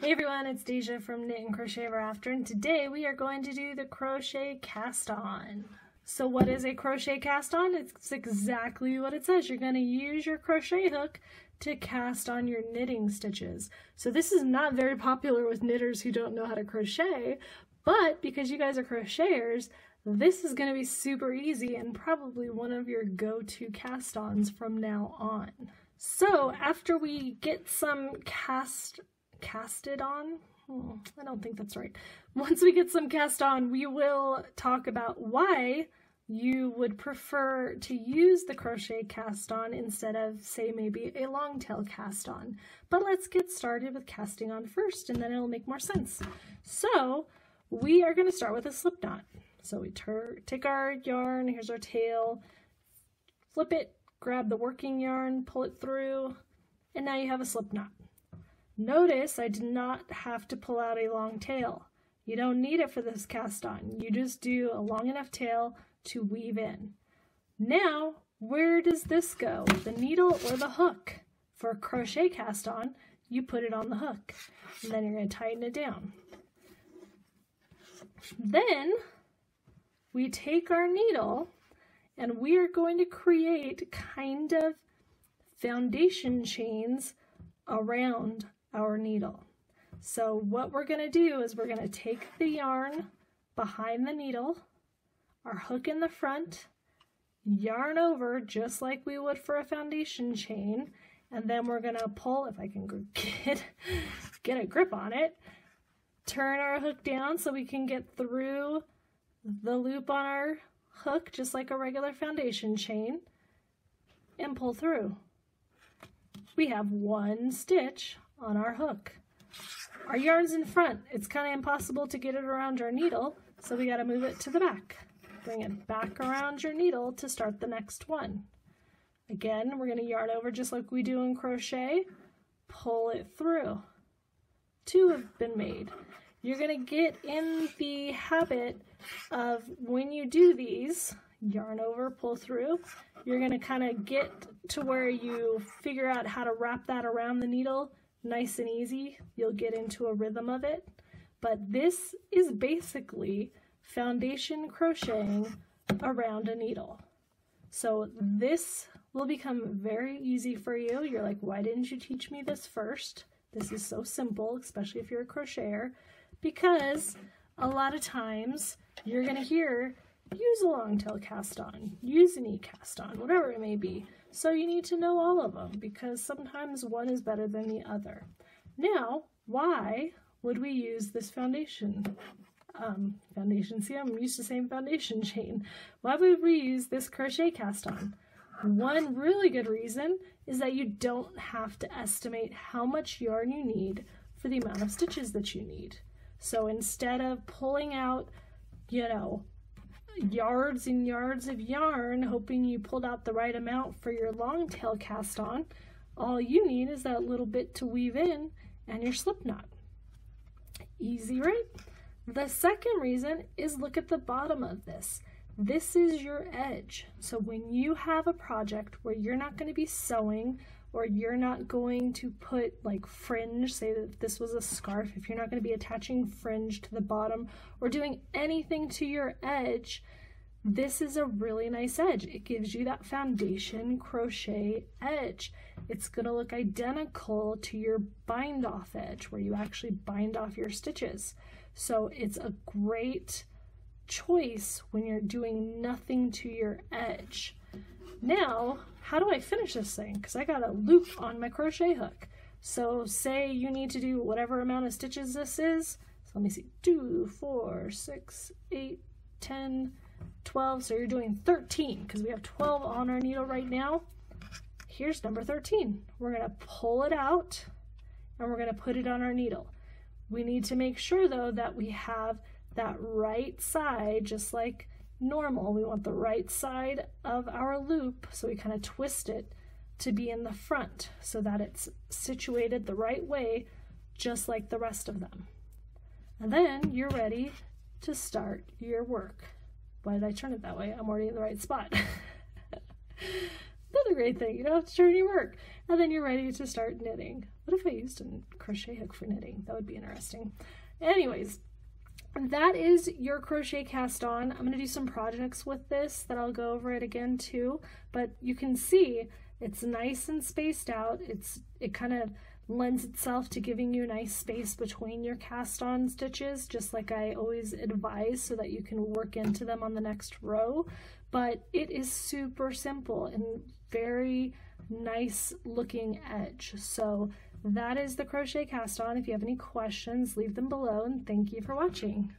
Hey everyone, it's Deja from Knit and Crochet Ever After, and today we are going to do the crochet cast on. So what is a crochet cast on? It's exactly what it says. You're going to use your crochet hook to cast on your knitting stitches. So this is not very popular with knitters who don't know how to crochet, but because you guys are crocheters, this is going to be super easy and probably one of your go-to cast-ons from now on. So after we get some cast casted on. Hmm, I don't think that's right. Once we get some cast on, we will talk about why you would prefer to use the crochet cast on instead of, say, maybe a long tail cast on. But let's get started with casting on first, and then it'll make more sense. So we are going to start with a slip knot. So we take our yarn, here's our tail, flip it, grab the working yarn, pull it through, and now you have a slip knot. Notice I did not have to pull out a long tail. You don't need it for this cast on. You just do a long enough tail to weave in. Now, where does this go? The needle or the hook? For a crochet cast on, you put it on the hook. And then you're going to tighten it down. Then we take our needle and we are going to create kind of foundation chains around our needle. So what we're going to do is we're going to take the yarn behind the needle, our hook in the front, yarn over just like we would for a foundation chain, and then we're going to pull, if I can get, get a grip on it, turn our hook down so we can get through the loop on our hook just like a regular foundation chain and pull through. We have one stitch on our hook. Our yarn's in front. It's kind of impossible to get it around our needle, so we got to move it to the back. Bring it back around your needle to start the next one. Again, we're going to yarn over just like we do in crochet. Pull it through. Two have been made. You're going to get in the habit of when you do these, yarn over, pull through, you're going to kind of get to where you figure out how to wrap that around the needle nice and easy. You'll get into a rhythm of it. But this is basically foundation crocheting around a needle. So this will become very easy for you. You're like, why didn't you teach me this first? This is so simple, especially if you're a crocheter, because a lot of times you're going to hear use a long tail cast on, use an e cast on, whatever it may be. So you need to know all of them because sometimes one is better than the other. Now, why would we use this foundation? Um, foundation, see I'm used to saying foundation chain. Why would we use this crochet cast on? One really good reason is that you don't have to estimate how much yarn you need for the amount of stitches that you need. So instead of pulling out, you know, yards and yards of yarn hoping you pulled out the right amount for your long tail cast on. All you need is that little bit to weave in and your slip knot. Easy, right? The second reason is look at the bottom of this. This is your edge. So when you have a project where you're not going to be sewing or you're not going to put like fringe, say that this was a scarf, if you're not going to be attaching fringe to the bottom or doing anything to your edge, this is a really nice edge. It gives you that foundation crochet edge. It's going to look identical to your bind off edge where you actually bind off your stitches. So it's a great choice when you're doing nothing to your edge. Now, how do I finish this thing? Because I got a loop on my crochet hook. So say you need to do whatever amount of stitches this is. So let me see, two, four, six, eight, 10, 12. So you're doing 13 because we have 12 on our needle right now. Here's number 13. We're going to pull it out and we're going to put it on our needle. We need to make sure though that we have that right side, just like normal. We want the right side of our loop, so we kind of twist it to be in the front so that it's situated the right way, just like the rest of them. And then you're ready to start your work. Why did I turn it that way? I'm already in the right spot. another great thing. You don't have to turn your work. And then you're ready to start knitting. What if I used a crochet hook for knitting? That would be interesting. Anyways, that is your crochet cast on. I'm going to do some projects with this that I'll go over it again too, but you can see it's nice and spaced out. It's It kind of lends itself to giving you a nice space between your cast on stitches, just like I always advise so that you can work into them on the next row. But it is super simple and very nice looking edge. So that is the crochet cast on. If you have any questions, leave them below and thank you for watching.